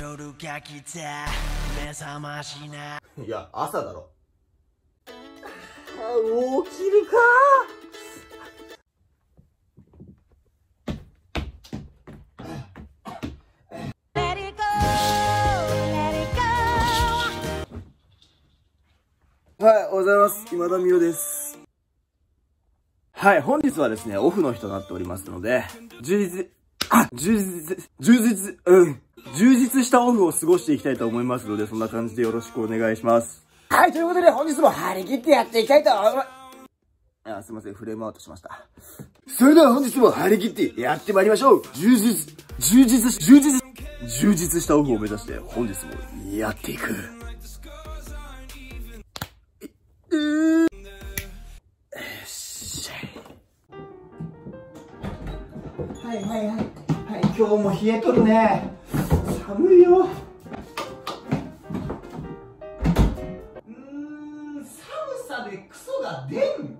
夜が来た目覚ましないや朝だろ起きるか？はい、おはようございます。今田美桜です。はい、本日はですね、オフの日となっておりますので、充実、あ、充実、充実、うん、充実したオフを過ごしていきたいと思いますので、そんな感じでよろしくお願いします。はい、ということで本日も張り切ってやっていきたいと思います。あ、すいません、フレームアウトしました。それでは本日も張り切ってやってまいりましょう充実、充実し、充実、充実したオフを目指して本日もやっていく。はいはいはい。はい、今日も冷えとるね。寒いよ。うん、寒さでクソが出ん。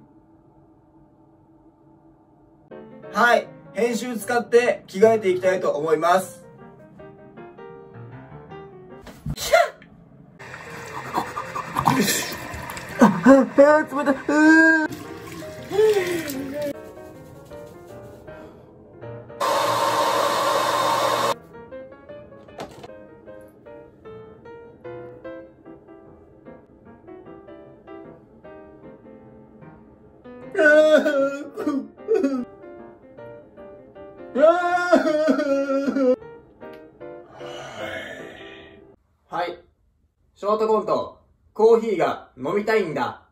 はい、編集使って着替えていきたいと思います。あ、あ、あ、冷たい。はい。ショートコント、コーヒーが飲みたいんだ。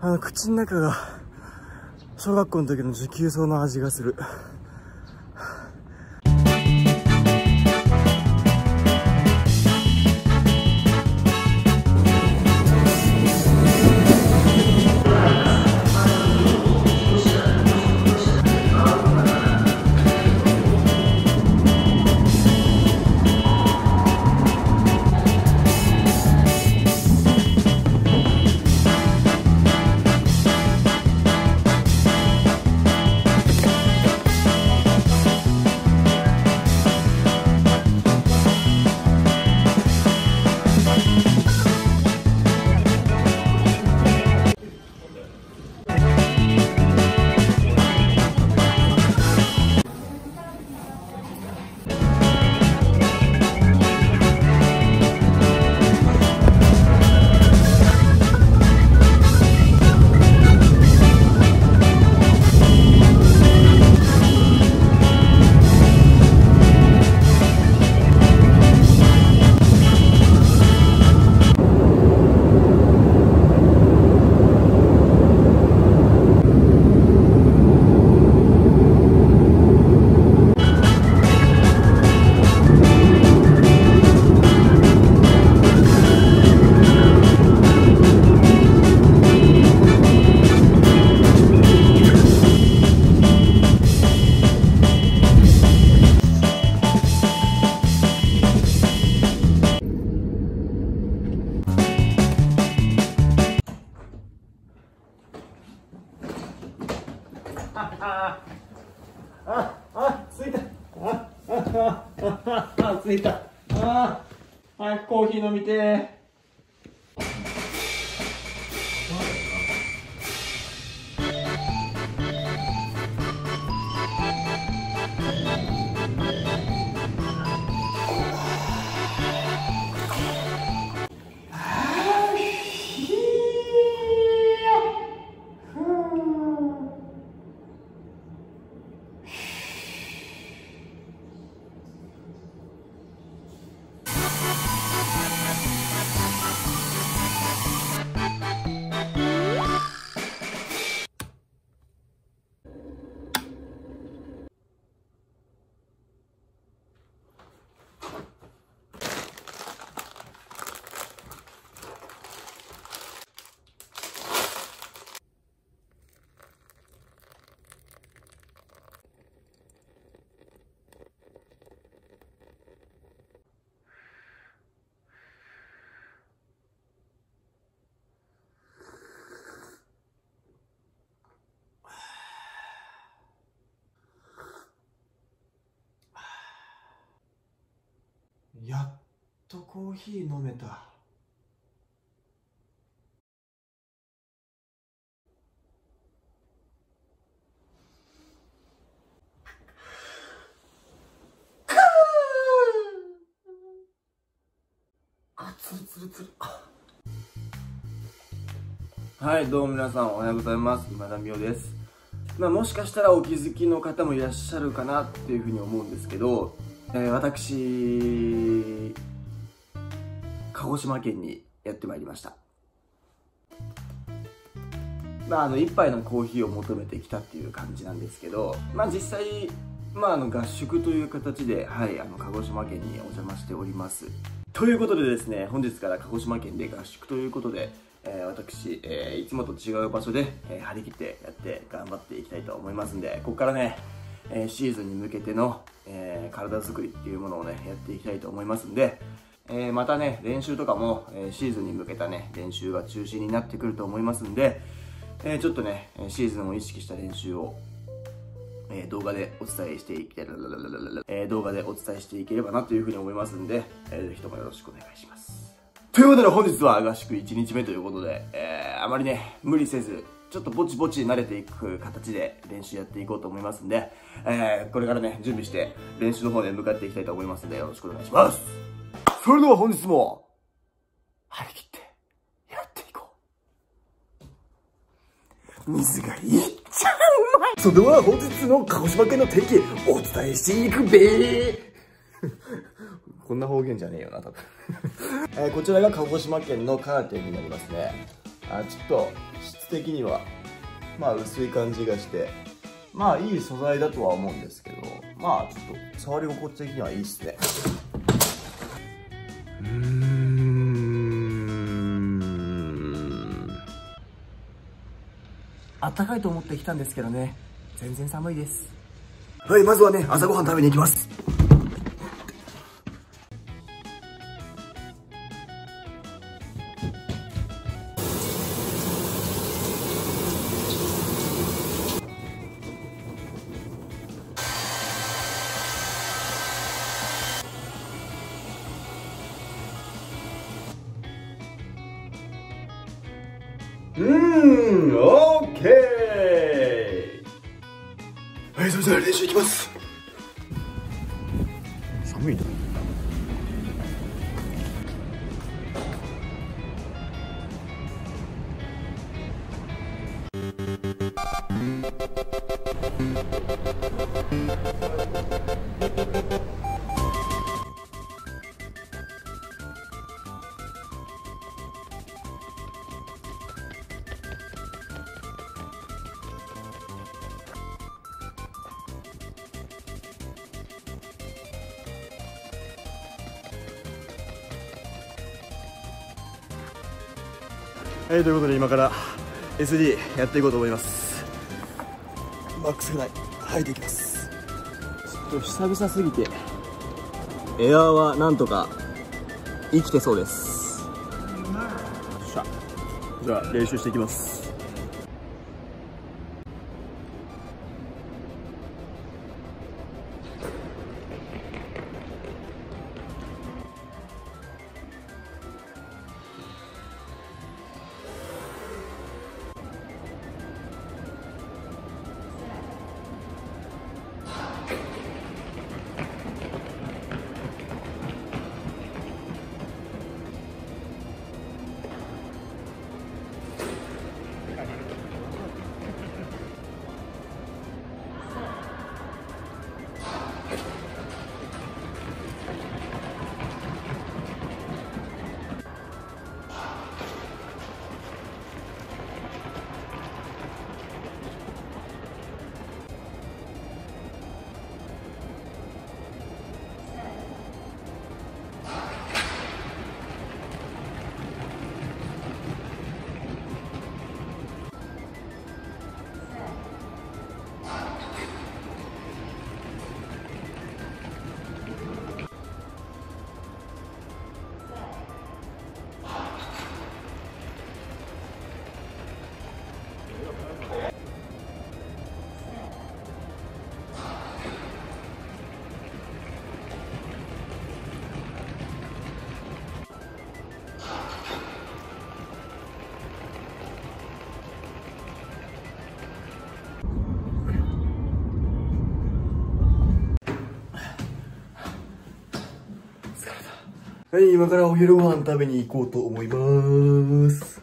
あの、口の中が、小学校の時の持久走の味がする。見て。とコーヒー飲めた。はいどうも皆さんおはようございます。今田美桜です。まあ、もしかしたらお気づきの方もいらっしゃるかなっていうふうに思うんですけど、えー、私鹿児島県にやってまいりました。まああの一杯のコーヒーを求めてきたっていう感じなんですけどまあ実際まああの合宿という形ではいあの鹿児島県にお邪魔しております。ということでですね本日から鹿児島県で合宿ということでえー、私、えー、いつもと違う場所で、えー、張り切ってやって頑張っていきたいと思いますんで、ここからね、え、シーズンに向けての、えー、体作りっていうものをね、やっていきたいと思いますんで、えー、またね、練習とかも、えー、シーズンに向けたね、練習が中心になってくると思いますんで、えー、ちょっとね、シーズンを意識した練習を、え、動画でお伝えしていけ、え、動画でお伝えしていければなというふうに思いますんで、えー、ぜひともよろしくお願いします。ということで本日は合宿1日目ということで、え、あまりね、無理せず、ちょっとぼちぼち慣れていく形で練習やっていこうと思いますんで、え、これからね、準備して練習の方で向かっていきたいと思いますんで、よろしくお願いします。それでは本日も、張り切ってやっていこう。水がいっちゃうまいそれでは本日の鹿児島県の天気、お伝えしていくべー こんな方言じゃねえよな、多分 えー、こちらが鹿児島県のカーテンになりますね。あちょっと質的には、まあ薄い感じがして、まあいい素材だとは思うんですけど、まあちょっと触り心地的にはいいっすね。あったかいと思ってきたんですけどね、全然寒いです。はい、まずはね、朝ごはん食べに行きます。うん、オそれじゃあ練習いきます。寒いな。はいということで今から SD やっていこうと思います。マックスぐらい。吐いていきます。ちょっと久々すぎてエアーはなんとか生きてそうです。よっしゃじゃあ練習していきますはい、今からお昼ご飯食べに行こうと思います。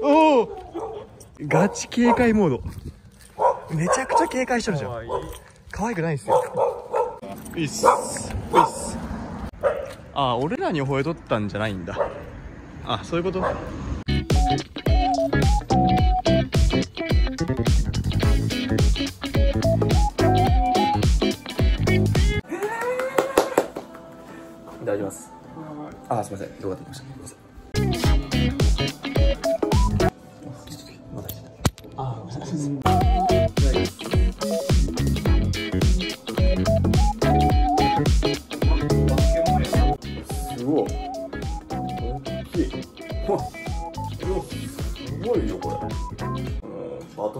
おおガチ警戒モード。めちゃくちゃ警戒してるじゃん。可愛くないっすよ。いいっす。あ、俺らに吠えとったんじゃないんだ。あ、そういうこと？いただきます。あ、すみません。動画できました。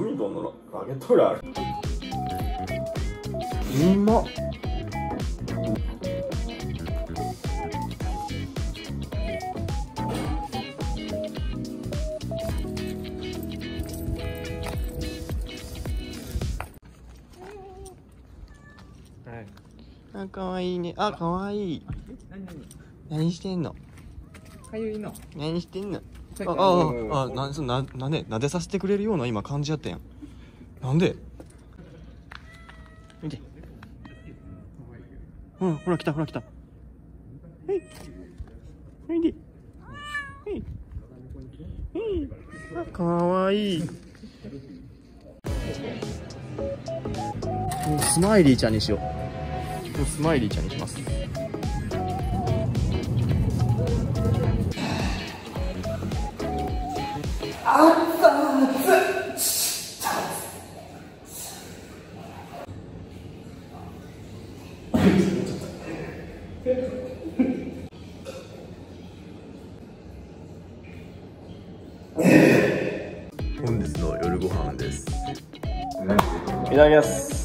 うん、バドミンのラケットぐらいある。うまっ。あ、かわいいね。あ、かわいい。何してんの？かゆいの何してんの？あ、あ、あ、あ、なん、そな、なんで、撫でさせてくれるような今感じやったやん。なんで？見て。ほら、ほら来た、ほら来た。はい。はいで。はい。はい。あ、かわいい。スマイリーちゃんにしようスマイリーちゃんにします。本日の夜ご飯です。いただきます。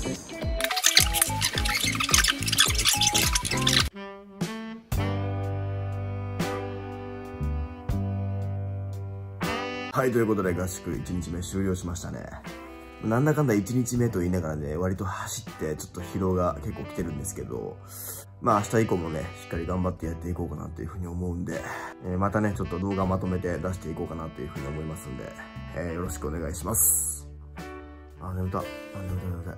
ということで合宿1日目終了しましたね。なんだかんだ1日目と言いながらね、割と走ってちょっと疲労が結構来てるんですけど、まあ明日以降もね、しっかり頑張ってやっていこうかなというふうに思うんで、えーまたね、ちょっと動画まとめて出していこうかなというふうに思いますんで、えーよろしくお願いします。あ、眠た。あ、眠たい眠たい。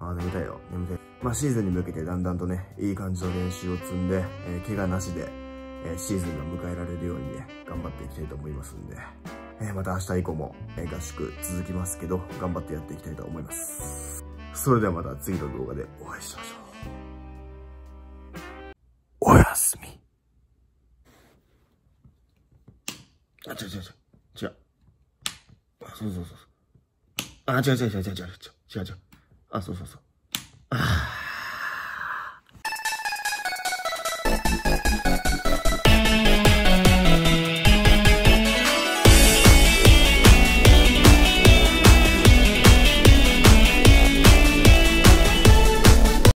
あ、眠たいよ。眠たい。まあシーズンに向けてだんだんとね、いい感じの練習を積んで、えー怪我なしで、えシーズンが迎えられるようにね、頑張っていきたいと思いますんで、えまた明日以降も、え合宿続きますけど、頑張ってやっていきたいと思います。それではまた次の動画でお会いしましょう。おやすみ。あ、違う違う違う。違う。あ、そうそうそう。あ、違う違う違う違う違う違う違う。あ、そうそうそう。ああ。